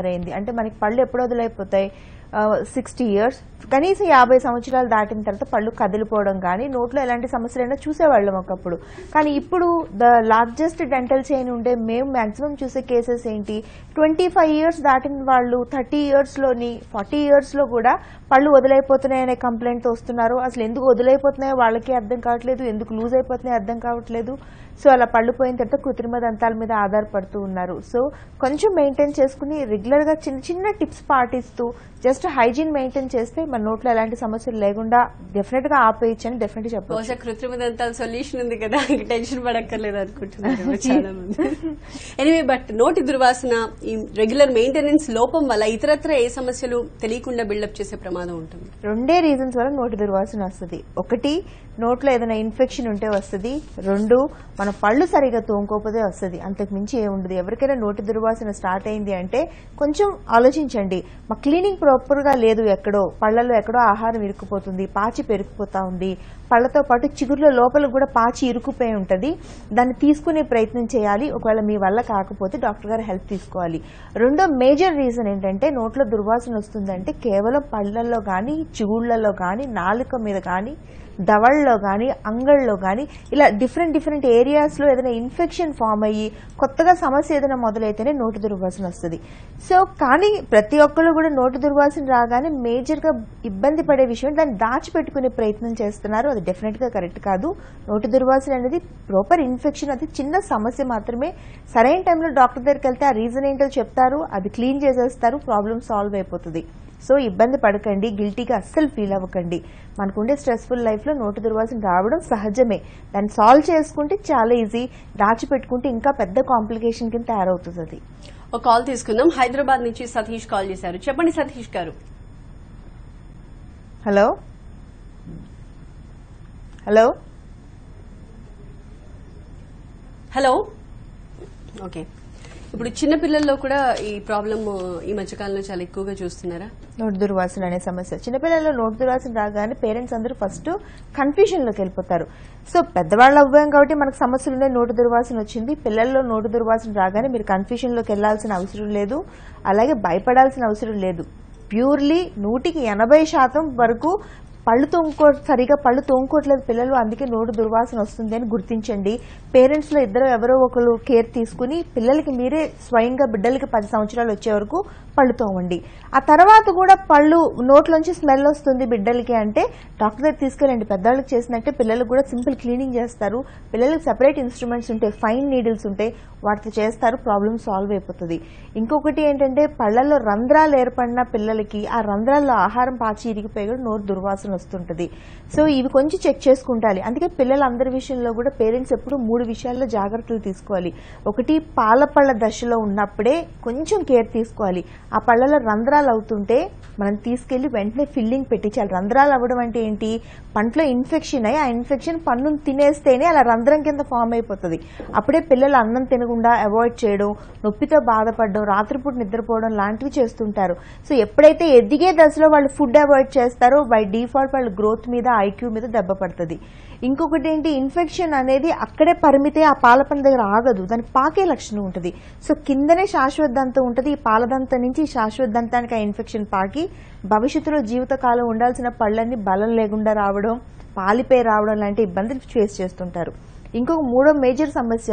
అరైంది అంటే మనకి పళ్ళు ఎప్పుడు వదిలైపోతాయి? సిక్స్టీ ఇయర్స్ కనీసం యాభై సంవత్సరాలు దాటిన తర్వాత పళ్ళు కదిలిపోవడం కానీ నోట్లో ఎలాంటి సమస్యలైనా చూసేవాళ్ళం ఒకప్పుడు. కానీ ఇప్పుడు ద లార్జెస్ట్ డెంటల్ చైన్ ఉండే మేము మాక్సిమం చూసే కేసెస్ ఏంటి? ట్వంటీ ఫైవ్ ఇయర్స్ దాటిన వాళ్ళు థర్టీ ఇయర్స్లోని ఫార్టీ ఇయర్స్లో కూడా పళ్ళు వదిలైపోతున్నాయనే కంప్లైంట్ వస్తున్నారు. అసలు ఎందుకు వదిలైపోతున్నాయో వాళ్ళకే అర్థం కావట్లేదు. ఎందుకు లూజ్ అయిపోతున్నాయో అర్థం కావట్లేదు. సో అలా పళ్ళు పోయిన తర్వాత కృత్రిమ దంతాల మీద ఆధారపడుతూ ఉన్నారు. సో కొంచెం మెయింటైన్ చేసుకుని రెగ్యులర్గా చిన్న చిన్న టిప్స్ పాటిస్తూ జస్ట్ హైజీన్ మెయింటైన్ చేస్తే మన నోట్లో ఎలాంటి సమస్యలు లేకుండా డెఫినెట్గా ఆపేయచ్చు అని డెఫినెట్గా చెప్పవచ్చు కృత్రిమ దంతాల సొల్యూషన్ ఉంది కదా. టెన్షన్ పడక్కర్లేదు అనుకుంటున్నారు చాలా మంది. ఎనివే బట్ నోటి దుర్వాసన ఈ రెగ్యులర్ మెయింటెనెన్స్ లోపం వల్ల ఇతరత్ర ఏ సమస్యలు తెలియకుండా బిల్డప్ చేసే ప్రమాదం ఉంటుంది? రెండే రీజన్స్ వల్ల నోటి దుర్వాసన వస్తుంది. ఒకటి నోట్లో ఏదైనా ఇన్ఫెక్షన్ ఉంటే వస్తుంది. రెండు మన పళ్ళు సరిగా తోముకోకపోతే వస్తుంది. అంతకు మించి ఏముండదు ఎవరికైనా నోటి దుర్వాసన స్టార్ట్ అయింది అంటే కొంచెం ఆలోచించండి. మా క్లీనింగ్ ప్రాపర్గా లేదు ఎక్కడో. పళ్ళలో ఎక్కడో ఆహారం ఇరుక్కుపోతుంది. పాచి పెరుక్కుపోతా ఉంది. పళ్ళతో పాటు చిగురుల లోపల కూడా పాచి ఇరుక్కుపోయి ఉంటుంది. దాన్ని తీసుకునే ప్రయత్నం చేయాలి. ఒకవేళ మీ వల్ల కాకపోతే డాక్టర్ గారు హెల్ప్ తీసుకోవాలి. రెండో మేజర్ రీజన్ ఏంటంటే నోట్లో దుర్వాసన వస్తుందంటే కేవలం పళ్ళల్లో కానీ చిగుళ్ళలో కానీ నాలుక మీద కానీ దవళ్ళలో కానీ అంగళ్ళలో కానీ ఇలా డిఫరెంట్ డిఫరెంట్ ఏరియా ఏరియాస్లో ఏదైనా ఇన్ఫెక్షన్ ఫామ్ అయ్యి కొత్తగా సమస్య ఏదైనా మొదలైతేనే నోటి దుర్వాసన వస్తుంది. సో కానీ ప్రతి ఒక్కళ్ళు కూడా నోటి దుర్వాసన రాగానే మేజర్గా ఇబ్బంది పడే విషయం దాన్ని దాచిపెట్టుకునే ప్రయత్నం చేస్తున్నారు. అది డెఫినెట్గా కరెక్ట్ కాదు. నోటి దుర్వాసన అనేది ప్రాపర్ ఇన్ఫెక్షన్ అది చిన్న సమస్య మాత్రమే. సరైన టైంలో డాక్టర్ దగ్గరికి వెళ్తే ఆ రీజన్ ఏంటో చెప్తారు. అది క్లీన్ చేసేస్తారు. ప్రాబ్లం సాల్వ్ అయిపోతుంది. సో ఇబ్బంది పడకండి గిల్టీగా అస్సలు ఫీల్ అవ్వకండి. మనకుండే స్ట్రెస్ఫుల్ లైఫ్లో నోటి దుర్వాసన రావడం సహజమే. దాన్ని సాల్వ్ చేసుకుంటే చాలా ఈజీ దాచిపెట్టుకుంటే ఇంకా పెద్ద కాంప్లికేషన్ కింద తయారవుతుంది అది. ఒక కాల్ తీసుకుందాం. హైదరాబాద్ నుంచి సతీష్ కాల్ చేశారు. చెప్పండి సతీష్ గారు. హలో హలో హలో ఓకే ఇప్పుడు చిన్న పిల్లల్లో కూడా ఈ ప్రాబ్లం ఈ మధ్యకాలంలో చాలా ఎక్కువగా చూస్తున్నారా? నోటి దుర్వాసన అనే సమస్య. చిన్నపిల్లల్లో నోటి దుర్వాసన రాగానే పేరెంట్స్ అందరూ ఫస్ట్ కన్ఫ్యూజన్లోకి వెళ్ళిపోతారు. సో పెద్దవాళ్ళు అవ్వాం కాబట్టి మనకు సమస్యలు ఉన్నాయి నోటి దుర్వాసన వచ్చింది. పిల్లల్లో నోటి దుర్వాసన రాగానే మీరు కన్ఫ్యూజన్లోకి వెళ్ళాల్సిన అవసరం లేదు. అలాగే భయపడాల్సిన అవసరం లేదు. ప్యూర్లీ నూటికి ఎనభై శాతం వరకు పళ్ళు తోముకో సరిగా పళ్ళు తోముకోవట్లేదు పిల్లలు అందుకే నోటు దుర్వాసన వస్తుంది అని గుర్తించండి. పేరెంట్స్లో ఇద్దరు ఎవరో ఒకరు కేర్ తీసుకుని పిల్లలకి మీరే స్వయంగా బిడ్డలకి పది సంవత్సరాలు వచ్చే వరకు పళ్ళు తోమండి ఆ తర్వాత కూడా పళ్ళు నోట్లోంచి స్మెల్ వస్తుంది బిడ్డలకి అంటే డాక్టర్ దగ్గర తీసుకెళ్ళండి. పెద్దవాళ్ళకి చేసినట్టే పిల్లలకు కూడా సింపుల్ క్లీనింగ్ చేస్తారు. పిల్లలకి సెపరేట్ ఇన్స్ట్రుమెంట్స్ ఉంటాయి ఫైన్ నీడిల్స్ ఉంటాయి వాటితో చేస్తారు ప్రాబ్లమ్ సాల్వ్ అయిపోతుంది. ఇంకొకటి ఏంటంటే పళ్ళల్లో రంధ్రాలు ఏర్పడిన పిల్లలకి ఆ రంధ్రాల్లో ఆహారం పాచి ఇరిగిపోయి కూడా నోరు దుర్వాసన వస్తుంటుంది. సో ఇవి కొంచెం చెక్ చేసుకుంటాలి. అందుకే పిల్లలందరి విషయంలో కూడా పేరెంట్స్ ఎప్పుడు మూడు విషయాల్లో జాగ్రత్తలు తీసుకోవాలి. ఒకటి పాలపళ్ళ దశలో ఉన్నప్పుడే కొంచెం కేర్ తీసుకోవాలి. ఆ పళ్ళలో రంధ్రాలు అవుతుంటే మనం తీసుకెళ్ళి వెంటనే ఫిల్లింగ్ పెట్టించాలి. రంధ్రాలు అవ్వడం అంటే ఏంటి? పంటలో ఇన్ఫెక్షన్ అయ్యి ఆ ఇన్ఫెక్షన్ పన్నును తినేస్తేనే అలా రంధ్రం కింద ఫామ్ అయిపోతుంది. అప్పుడే పిల్లలు అన్నం తినకుండా అవాయిడ్ చేయడం నొప్పితో బాధపడడం రాత్రిపూట నిద్రపోవడం లాంటివి చేస్తుంటారు. సో ఎప్పుడైతే ఎదిగే దశలో వాళ్ళు ఫుడ్ అవాయిడ్ చేస్తారో బై డిఫాల్ట్ వాళ్ళ గ్రోత్ మీద ఐక్యూ మీద దెబ్బ పడుతుంది. ఇంకొకటి ఏంటి? ఇన్ఫెక్షన్ అనేది అక్కడే పరిమితే ఆ పాలపంట దగ్గర ఆగదు. దానికి పాకే లక్షణం ఉంటుంది. సో కిందనే శాశ్వత దంతం ఉంటుంది. ఈ పాలదంతం నుంచి శాశ్వత దంతానికి ఆ ఇన్ఫెక్షన్ పాకి భవిష్యత్తులో జీవితకాలం ఉండాల్సిన పళ్ళన్నీ బలం లేకుండా రావడం పాలిపై రావడం లాంటి ఇబ్బందులు ఫేస్ చేస్తుంటారు. ఇంకొక మూడో మేజర్ సమస్య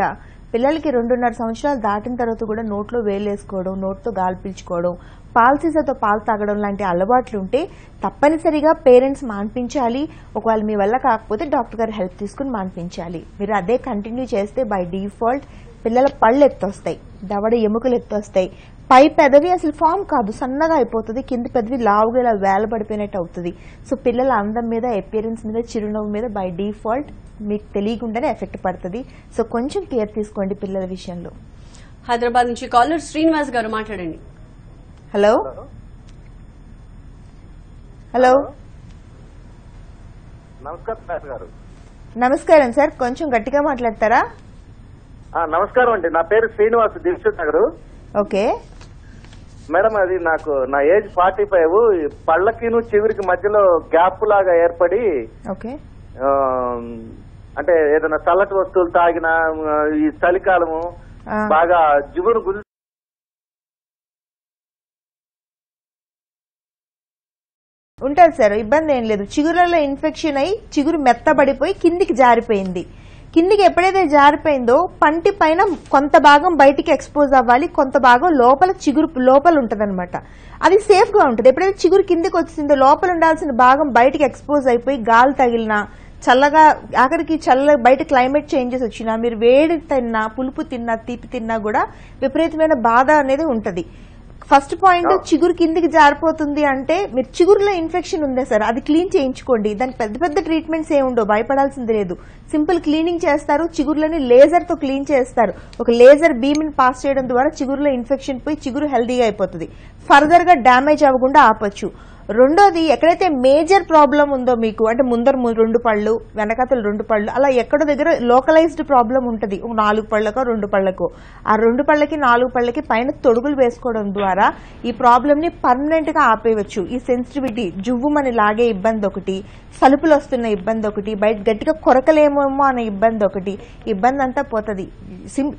పిల్లలకి రెండున్నర సంవత్సరాలు దాటిన తర్వాత కూడా నోట్లో వేలేసుకోవడం నోట్తో గాలి పీల్చుకోవడం పాల సీసాతో పాలు తాగడం లాంటి అలవాట్లు ఉంటే తప్పనిసరిగా పేరెంట్స్ మాన్పించాలి. ఒకవేళ మీ వల్ల కాకపోతే డాక్టర్ గారు హెల్ప్ తీసుకుని మాన్పించాలి. మీరు అదే కంటిన్యూ చేస్తే బై డిఫాల్ట్ పిల్లల పళ్ళు ఎత్తొస్తాయి దవడ ఎముకలు ఎత్తొస్తాయి. పై పెదవి అసలు ఫామ్ కాదు సన్నగా అయిపోతుంది కింద పెదవి లావుగా ఇలా వేలబడిపోయినట్టు అవుతుంది. సో పిల్లల అందం మీద అపియరెన్స్ మీద చిరునవ్వు మీద బై డిఫాల్ట్ మీకు తెలియకుండానే ఎఫెక్ట్ పడుతుంది. సో కొంచెం కేర్ తీసుకోండి పిల్లల విషయంలో. హైదరాబాద్ నుంచి కాలర్ శ్రీనివాస్ గారు మాట్లాడండి. హలో హలో నమస్కారం సార్ గారు. నమస్కారం సార్ కొంచెం గట్టిగా మాట్లాడతారా? నమస్కారం అండి. నా పేరు శ్రీనివాస్ దిల్సుఖ్ నగర్. ఓకే. మేడం అది నాకు నా ఏజ్ ఫార్టీ ఫైవ్. పళ్ళకిను చివరికి మధ్యలో గ్యాప్ లాగా ఏర్పడి ఓకే. అంటే ఏదైనా చల్లటి వస్తువులు తాగిన ఈ చలికాలము బాగా జుగురు గుల్ ఉంటుంది సార్ ఇబ్బంది ఏం లేదు. చిగురులలో ఇన్ఫెక్షన్ అయి చిగురు మెత్తబడిపోయి కిందికి జారిపోయింది. కిందికి ఎప్పుడైతే జారిపోయిందో పంటి పైన కొంత భాగం బయటికి ఎక్స్పోజ్ అవ్వాలి కొంత భాగం లోపల చిగురు లోపల ఉంటదన్నమాట. అది సేఫ్గా ఉంటుంది. ఎప్పుడైతే చిగురు కిందికి వచ్చిందో లోపల ఉండాల్సిన భాగం బయటికి ఎక్స్పోజ్ అయిపోయి గాలి తగిలినా చల్లగా ఆఖరికి చల్ల బయట క్లైమేట్ చేంజెస్ వచ్చినా మీరు వేడి తిన్నా పులుపు తిన్నా తీపి తిన్నా కూడా విపరీతమైన బాధ అనేది ఉంటుంది. ఫస్ట్ పాయింట్ చిగురు కిందికి జారిపోతుంది అంటే మీరు చిగురులో ఇన్ఫెక్షన్ ఉందే సార్ అది క్లీన్ చేయించుకోండి. దానికి పెద్ద పెద్ద ట్రీట్మెంట్స్ ఏమి ఉండవు భయపడాల్సింది లేదు. సింపుల్ క్లీనింగ్ చేస్తారు చిగురులని లేజర్తో క్లీన్ చేస్తారు. ఒక లేజర్ బీమ్ని పాస్ చేయడం ద్వారా చిగురులో ఇన్ఫెక్షన్ పోయి చిగురు హెల్దీగా అయిపోతుంది. ఫర్దర్గా డ్యామేజ్ అవ్వకుండా ఆపొచ్చు. రెండోది ఎక్కడైతే మేజర్ ప్రాబ్లం ఉందో మీకు అంటే ముందర రెండు పళ్ళు వెనకతలు రెండు పళ్ళు అలా ఎక్కడో దగ్గర లోకలైజ్డ్ ప్రాబ్లం ఉంటుంది. నాలుగు పళ్ళకో రెండు పళ్ళకో. ఆ రెండు పళ్ళకి నాలుగు పళ్ళకి పైన తొడుగులు వేసుకోవడం ద్వారా ఈ ప్రాబ్లంని పర్మనెంట్గా ఆపేయవచ్చు. ఈ సెన్సిటివిటీ జువ్వుమని లాగే ఇబ్బంది ఒకటి సలుపులు వస్తున్న ఇబ్బంది ఒకటి బయట గట్టిగా కొరకలేమేమో అనే ఇబ్బంది ఒకటి ఇబ్బంది అంతా పోతుంది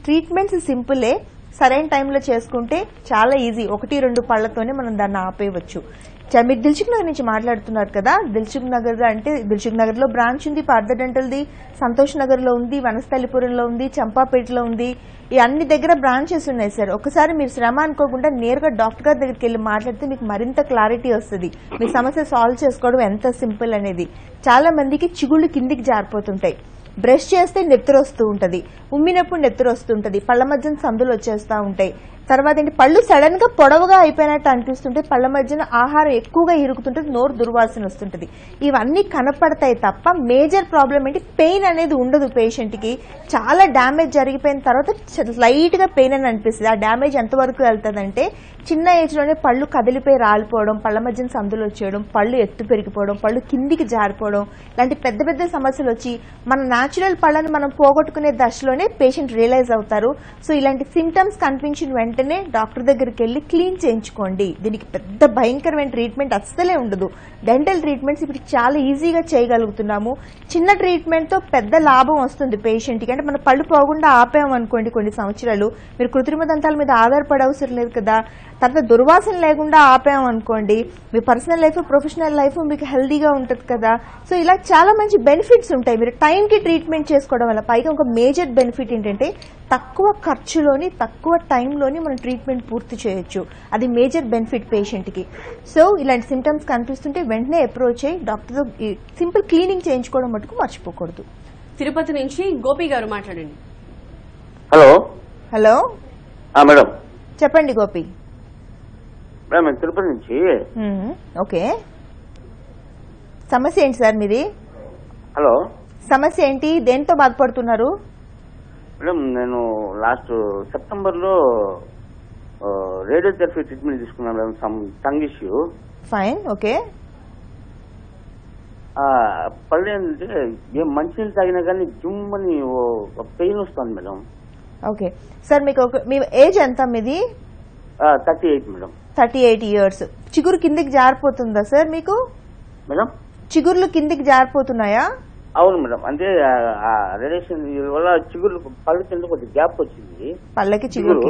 ట్రీట్మెంట్స్ సింపులే సరైన టైంలో చేసుకుంటే చాలా ఈజీ ఒకటి రెండు పళ్ళతోనే మనం దాన్ని ఆపేయవచ్చు. మీరు దిల్చుక్ నగర్ నుంచి మాట్లాడుతున్నారు కదా. దిల్చుక్ నగర్ అంటే దిల్చుక్ నగర్లో బ్రాంచ్ ఉంది పార్థ డెంటల్ది సంతోష్ నగర్లో ఉంది వనస్థలిపురంలో ఉంది చంపాపేటలో ఉంది. ఈ అన్ని దగ్గర బ్రాంచెస్ ఉన్నాయి సార్. ఒకసారి మీరు శ్రమ అనుకోకుండా నేరుగా డాక్టర్ గారి దగ్గరికి వెళ్ళి మాట్లాడితే మీకు మరింత క్లారిటీ వస్తుంది. మీ సమస్య సాల్వ్ చేసుకోవడం ఎంత సింపుల్ అనేది. చాలా మందికి చిగుళ్ళు కిందికి జారిపోతుంటాయి. బ్రష్ చేస్తే నెత్తురు వస్తూ ఉంటది. ఉమ్మినప్పుడు నెత్తురు వస్తుంటది పళ్ళ మధ్యన సందులు వచ్చేస్తూ ఉంటాయి. తర్వాత ఏంటి పళ్ళు సడన్గా పొడవుగా అయిపోయినట్టు అనిపిస్తుంటే పళ్ళ మధ్యన ఆహారం ఎక్కువగా ఇరుకుతుంటది నోరు దుర్వాసన వస్తుంటుంది. ఇవన్నీ కనపడతాయి తప్ప మేజర్ ప్రాబ్లం ఏంటి పెయిన్ అనేది ఉండదు పేషెంట్కి. చాలా డ్యామేజ్ జరిగిపోయిన తర్వాత లైట్గా పెయిన్ అని అనిపిస్తుంది. ఆ డ్యామేజ్ ఎంతవరకు వెళ్తుందంటే చిన్న ఏజ్లోనే పళ్ళు కదిలిపోయి రాలిపోవడం పళ్ళ మధ్యన సందులు వచ్చేయడం పళ్ళు ఎత్తు పెరిగిపోవడం పళ్ళు కిందికి జారిపోవడం ఇలాంటి పెద్ద పెద్ద సమస్యలు వచ్చి మన న్యాచురల్ పళ్ళను మనం పోగొట్టుకునే దశలోనే పేషెంట్ రియలైజ్ అవుతారు. సో ఇలాంటి సిమ్టమ్స్ కనిపించిన వెంటనే వెంటనే డాక్టర్ దగ్గరికి వెళ్ళి క్లీన్ చేయించుకోండి. దీనికి పెద్ద భయంకరమైన ట్రీట్మెంట్ అస్సలే ఉండదు. డెంటల్ ట్రీట్మెంట్స్ ఇప్పుడు చాలా ఈజీగా చేయగలుగుతున్నాము. చిన్న ట్రీట్మెంట్తో పెద్ద లాభం వస్తుంది పేషెంట్కి. అంటే మనం పళ్ళు పోకుండా ఆపామనుకోండి కొన్ని సంవత్సరాలు. మీరు కృత్రిమ దంతాల మీద ఆధారపడవసరం లేదు కదా. తర్వాత దుర్వాసన లేకుండా ఆపామనుకోండి మీ పర్సనల్ లైఫ్ ప్రొఫెషనల్ లైఫ్ మీకు హెల్దీగా ఉంటుంది కదా. సో ఇలా చాలా మంచి బెనిఫిట్స్ ఉంటాయి. మీరు టైంకి ట్రీట్మెంట్ చేసుకోవడం వల్ల పైగా ఒక మేజర్ బెనిఫిట్ ఏంటంటే తక్కువ ఖర్చులోని తక్కువ టైంలోని మనం ట్రీట్మెంట్ పూర్తి చేయొచ్చు. అది మేజర్ బెనిఫిట్ పేషెంట్కి. సో ఇలాంటి సిమ్టమ్స్ కనిపిస్తుంటే వెంటనే అప్రోచ్ అయ్యి డాక్టర్తో సింపుల్ క్లీనింగ్ చేయించుకోవడం మటుకు మర్చిపోకూడదు. తిరుపతి నుంచి గోపి గారు మాట్లాడండి. హలో? హలో? ఆ, మేడం. చెప్పండి గోపి. మేడం తిరుపతి నుంచి. ఓకే. సమస్య ఏంటి సార్ మీది? హలో? సమస్య ఏంటి? దేంతో బాధపడుతున్నారు? మేడం నేను లాస్ట్ సెప్టెంబర్లో రేడియోథెరపీ ట్రీట్మెంట్ తీసుకున్నాను madam some tongue issue. Fine okay పళ్ళు ఏంటంటే ఏం మంచినీళ్ళు తాగినా కానీ జుమ్మని పెయిన్ వస్తుంది మేడం. ఓకే సార్ మీకు మీ ఏజ్ ఎంత మీది? Thirty eight madam. Thirty eight years చిగురు కిందికి జారిపోతుందా సార్ మీకు? మేడం? చిగుర్లు కిందికి జారిపోతున్నాయా? అవును మేడం. అంటే రేడియేషన్ వల్ల చిగురు పళ్ళు కింద కొద్దిగా గ్యాప్ వచ్చింది. పళ్ళకి చిగురు?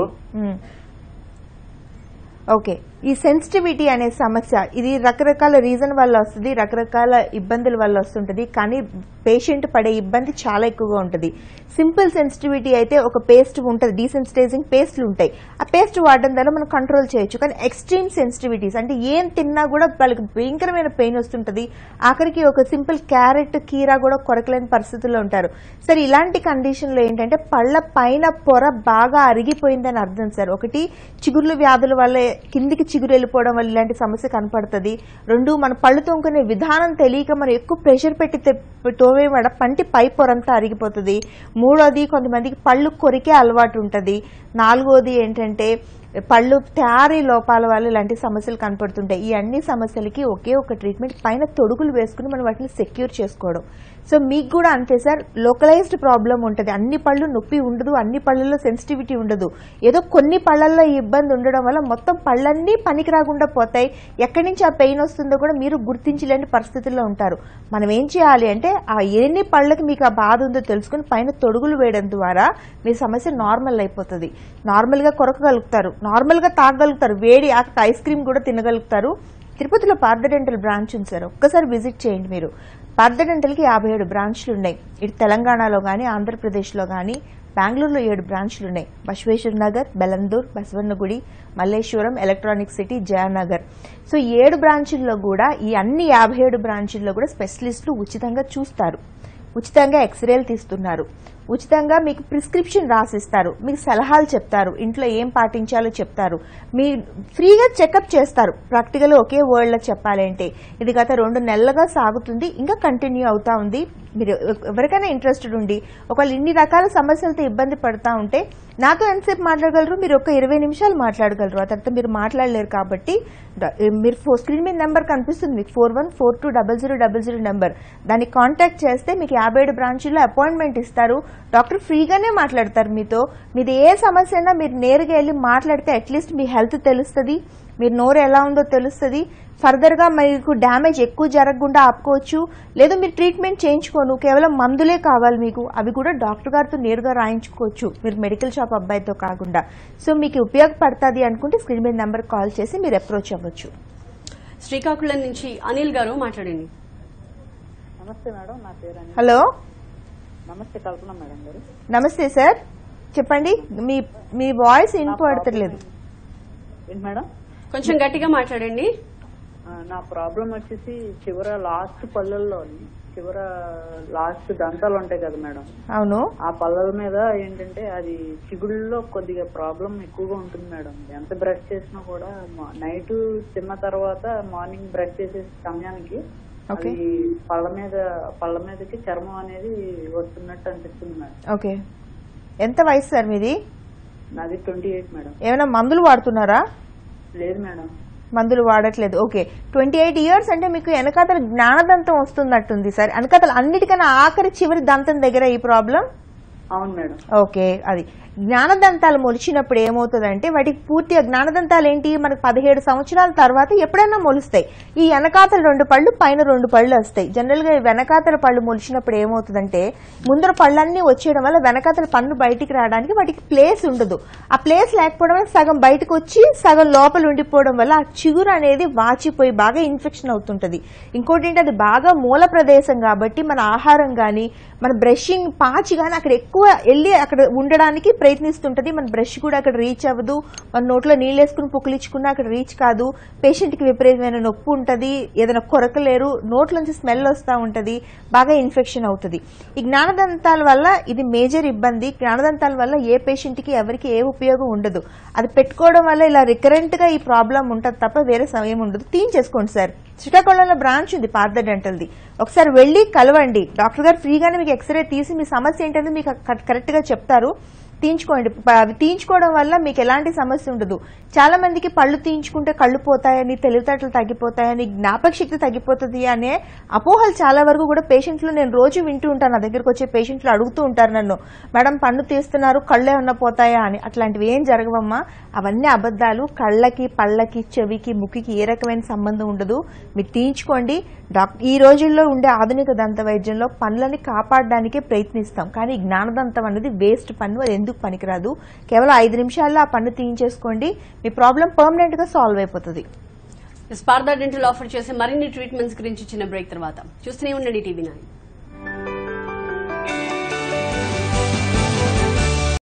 ఓకే ఈ సెన్సిటివిటీ అనే సమస్య ఇది రకరకాల రీజన్ వల్ల వస్తుంది రకరకాల ఇబ్బందుల వల్ల వస్తుంటుంది కానీ పేషెంట్ పడే ఇబ్బంది చాలా ఎక్కువగా ఉంటుంది. సింపుల్ సెన్సిటివిటీ అయితే ఒక పేస్ట్ ఉంటుంది డీసెన్సిటైజింగ్ పేస్ట్లు ఉంటాయి. ఆ పేస్ట్ వాడడం ద్వారా మనం కంట్రోల్ చేయొచ్చు కానీ ఎక్స్ట్రీమ్ సెన్సిటివిటీస్ అంటే ఏం తిన్నా కూడా వాళ్ళకి భయంకరమైన పెయిన్ వస్తుంటుంది. ఆఖరికి ఒక సింపుల్ క్యారెట్ కీరా కూడా కొరకలేని పరిస్థితుల్లో ఉంటారు. సార్ ఇలాంటి కండిషన్లో ఏంటంటే పళ్ళ పైన పొర బాగా అరిగిపోయిందని అర్థం సార్ ఒకటి చిగుర్ల వ్యాధుల వల్ల కిందికి చిగురు వెళ్ళిపోవడం వల్ల ఇలాంటి సమస్య కనపడుతుంది. రెండు మన పళ్ళు తోముకునే విధానం తెలియక మనం ఎక్కువ ప్రెషర్ పెట్టి తోమే తోమేవాడ పంటి పై పొరంతా అరిగిపోతుంది. మూడోది కొంతమందికి పళ్ళు కొరికే అలవాటు ఉంటుంది. నాలుగోది ఏంటంటే పళ్ళు తయారీ లోపాల వల్ల ఇలాంటి సమస్యలు కనపడుతుంటాయి. ఈ అన్ని సమస్యలకి ఒకే ఒక ట్రీట్మెంట్ పైన తొడుగులు వేసుకుని మనం వాటిని సెక్యూర్ చేసుకోవడం. సో మీకు కూడా అంతే సార్ లోకలైజ్డ్ ప్రాబ్లం ఉంటుంది. అన్ని పళ్ళు నొప్పి ఉండదు అన్ని పళ్ళల్లో సెన్సిటివిటీ ఉండదు. ఏదో కొన్ని పళ్ళల్లో ఈ ఇబ్బంది ఉండడం వల్ల మొత్తం పళ్ళన్నీ పనికి రాకుండా పోతాయి. ఎక్కడి నుంచి ఆ పెయిన్ వస్తుందో కూడా మీరు గుర్తించలేని పరిస్థితుల్లో ఉంటారు. మనం ఏం చేయాలి అంటే ఆ ఎన్ని పళ్ళకి మీకు ఆ బాధ ఉందో తెలుసుకుని పైన తొడుగులు వేయడం ద్వారా మీ సమస్య నార్మల్ అయిపోతుంది. నార్మల్గా కొరకగలుగుతారు. నార్మల్గా తాగలుగుతారు. తాగగలుగుతారు వేడి ఆ ఐస్ క్రీమ్ కూడా తినగలుగుతారు. తిరుపతిలో పార్థ డెంటల్ బ్రాంచ్ ఉంది సార్. ఒక్కసారి విజిట్ చేయండి మీరు. పార్థ డెంటల్కి యాభై ఏడు బ్రాంచ్లు ఉన్నాయి. ఇటు తెలంగాణలో కానీ ఆంధ్రప్రదేశ్లో కానీ బెంగళూరులో ఏడు బ్రాంచ్లు ఉన్నాయి. Basaveshwara Nagar Bellandur Basavanagudi Malleswaram electronic city Jayanagar. So ఈ ఏడు బ్రాంచుల్లో కూడా ఈ అన్ని యాభై ఏడు బ్రాంచుల్లో కూడా స్పెషలిస్టులు ఉచితంగా చూస్తారు. ఉచితంగా ఎక్స్రేలు తీస్తున్నారు. ఉచితంగా మీకు ప్రిస్క్రిప్షన్ రాసిస్తారు. మీకు సలహాలు చెప్తారు. ఇంట్లో ఏం పాటించాలో చెప్తారు. మీ ఫ్రీగా చెకప్ చేస్తారు. ప్రాక్టికల్ ఒకే వర్డ్లో చెప్పాలంటే ఇది గత రెండు నెలలుగా సాగుతుంది. ఇంకా కంటిన్యూ అవుతా ఉంది. మీరు ఎవరికైనా ఇంట్రెస్టెడ్ ఉండి ఒకవేళ ఇన్ని రకాల సమస్యలతో ఇబ్బంది పడతా ఉంటే నాతో ఎంతసేపు మాట్లాడగలరు? మీరు ఒక ఇరవై నిమిషాలు మాట్లాడగలరు. ఆ తర్వాత మీరు మాట్లాడలేరు కాబట్టి మీరు ఫో- స్క్రీన్ మీద నెంబర్ కనిపిస్తుంది మీకు. Four one four two double zero double zero number. దాన్ని కాంటాక్ట్ చేస్తే మీకు యాభై ఏడు బ్రాంచీల్లో అపాయింట్మెంట్ ఇస్తారు. డాక్టర్ ఫ్రీగానే మాట్లాడతారు మీతో. మీది ఏ సమస్య అయినా మీరు నేరుగా వెళ్ళి మాట్లాడితే అట్లీస్ట్ మీ హెల్త్ తెలుస్తుంది. మీరు నోరు ఎలా ఉందో తెలుస్తుంది. ఫర్దర్గా మీకు డ్యామేజ్ ఎక్కువ జరగకుండా ఆపుకోవచ్చు. లేదు మీరు ట్రీట్మెంట్ చేయించుకోను. కేవలం మందులే కావాలి మీకు. అవి కూడా డాక్టర్ గారితో నేరుగా రాయించుకోవచ్చు. మీరు మెడికల్ షాప్ అబ్బాయితో కాకుండా. సో మీకు ఉపయోగపడుతుంది అనుకుంటే స్క్రీన్ మీద నెంబర్ కాల్ చేసి మీరు అప్రోచ్ అవ్వచ్చు. శ్రీకాకుళం నుంచి అనిల్ గారు మాట్లాడండి. నమస్తే మేడం నా పేరు హలో. నమస్తే కల్పన మేడం గారు. నమస్తే సార్. చెప్పండి. మీ మీ వాయిస్ వినపడతలేదు. ఏంటి మేడం? కొంచెం గట్టిగా మాట్లాడండి. నా ప్రాబ్లం వచ్చేసి చివర లాస్ట్ పళ్ళల్లో చివర లాస్ట్ దంతాలు ఉంటాయి కదా మేడం. అవును. ఆ పళ్ళల మీద ఏంటంటే అది చిగుళ్ళలో కొద్దిగా ప్రాబ్లం ఎక్కువగా ఉంటుంది మేడం. ఎంత బ్రష్ చేసినా కూడా నైట్ తిన్న తర్వాత మార్నింగ్ బ్రష్ చేసే సమయానికి ఓకే. అది పళ్ళ మీద పళ్ళ మీదకి చర్మం అనేది వస్తున్నట్టు అనిపిస్తుంది మేడం. ఓకే. ఎంత వయసు సార్ మీది? నాది ట్వంటీ ఎయిట్ మేడం. ఏమైనా మందులు వాడుతున్నారా? లేదు మేడం. మందులు వాడట్లేదు. ఓకే. ట్వంటీ ఎయిట్ ఇయర్స్ అంటే మీకు వెనకాతల జ్ఞానదంతం వస్తున్నట్టుంది సార్. వెనకాతల అన్నిటికన్నా ఆఖరి చివరి దంతం దగ్గర ఈ ప్రాబ్లం? అవును మేడం. ఓకే అది. జ్ఞానదంతాలు మొలిచినప్పుడు ఏమవుతుందంటే వాటికి పూర్తిగా జ్ఞానదంతాలు ఏంటి మనకు పదిహేడు సంవత్సరాల తర్వాత ఎప్పుడైనా మొలుస్తాయి. ఈ వెనకాతల రెండు పళ్ళు పైన రెండు పళ్ళు వస్తాయి. జనరల్గా వెనకాతల పళ్ళు మొలిచినప్పుడు ఏమవుతుందంటే ముందర పళ్ళన్నీ వచ్చేయడం వల్ల వెనకాతల పన్ను బయటికి రావడానికి వాటికి ప్లేస్ ఉండదు. ఆ ప్లేస్ లేకపోవడం వల్ల సగం బయటకు వచ్చి సగం లోపల ఉండిపోవడం వల్ల ఆ చిగురు అనేది వాచిపోయి బాగా ఇన్ఫెక్షన్ అవుతుంటది. ఇంకోటి ఏంటి? అది బాగా మూల ప్రదేశం కాబట్టి మన ఆహారం కానీ మన బ్రషింగ్ పాచి కానీ అక్కడ ఎక్కువ వెళ్ళి అక్కడ ఉండడానికి ప్రయత్నిస్తుంటది. మన బ్రష్ కూడా అక్కడ రీచ్ అవ్వదు. మన నోట్లో నీళ్ళు వేసుకుని పుక్కిలించుకున్నా అక్కడ రీచ్ కాదు. పేషెంట్కి విపరీతమైన నొప్పి ఉంటుంది. ఏదైనా కొరకలేరు నోట్లోంచి స్మెల్ వస్తూ ఉంటది. బాగా ఇన్ఫెక్షన్ అవుతుంది. ఈ జ్ఞానదంతాల వల్ల ఇది మేజర్ ఇబ్బంది. జ్ఞానదంతాల వల్ల ఏ పేషెంట్కి ఎవరికి ఏ ఉపయోగం ఉండదు. అది పెట్టుకోవడం వల్ల ఇలా రికరెంట్గా ఈ ప్రాబ్లం ఉంటుంది తప్ప వేరే సమయం ఉండదు. తీయించేసుకోండి సార్. శ్రీకాకుళంలో బ్రాంచ్ ఉంది పార్థ డెంటల్ది ఒకసారి వెళ్ళి కలవండి. డాక్టర్ గారు ఫ్రీగానే మీకు ఎక్స్రే తీసి మీ సమస్య ఏంటనేది మీకు కరెక్ట్గా చెప్తారు. తీయించుకోండి. అవి తీయించుకోవడం వల్ల మీకు ఎలాంటి సమస్య ఉండదు. చాలా మందికి పళ్ళు తీయించుకుంటే కళ్ళు పోతాయని తెలివితేటలు తగ్గిపోతాయని జ్ఞాపక శక్తి తగ్గిపోతుంది అనే అపోహలు చాలా వరకు కూడా పేషెంట్లు నేను రోజు వింటూ ఉంటాను. నా దగ్గరకు వచ్చే పేషెంట్లు అడుగుతూ ఉంటారు నన్ను మేడం పన్ను తీస్తున్నారు కళ్ళు ఏమన్నా పోతాయా? అని. అట్లాంటివి ఏం జరగవమ్మా. అవన్నీ అబద్ధాలు. కళ్ళకి పళ్ళకి చెవికి ముక్కికి ఏ రకమైన సంబంధం ఉండదు. మీరు తీయించుకోండి. ఈ రోజుల్లో ఉండే ఆధునిక దంత వైద్యంలో పనులని కాపాడడానికే ప్రయత్నిస్తాం. కానీ జ్ఞానదంతం అనేది వేస్ట్ పన్ను. అది ఎందుకు పనికిరాదు? కేవలం ఐదు నిమిషాల్లో ఆ పన్ను తీయించేసుకోండి. మీ ప్రాబ్లం పర్మనెంట్గా సాల్వ్ అయిపోతుంది. స్పార్దా డెంటల్ ఆఫర్ చేసే మరిన్ని ట్రీట్మెంట్స్ గురించి చిన్న బ్రేక్ తర్వాత. చూస్తూనే ఉండండి టీవీ నైన్.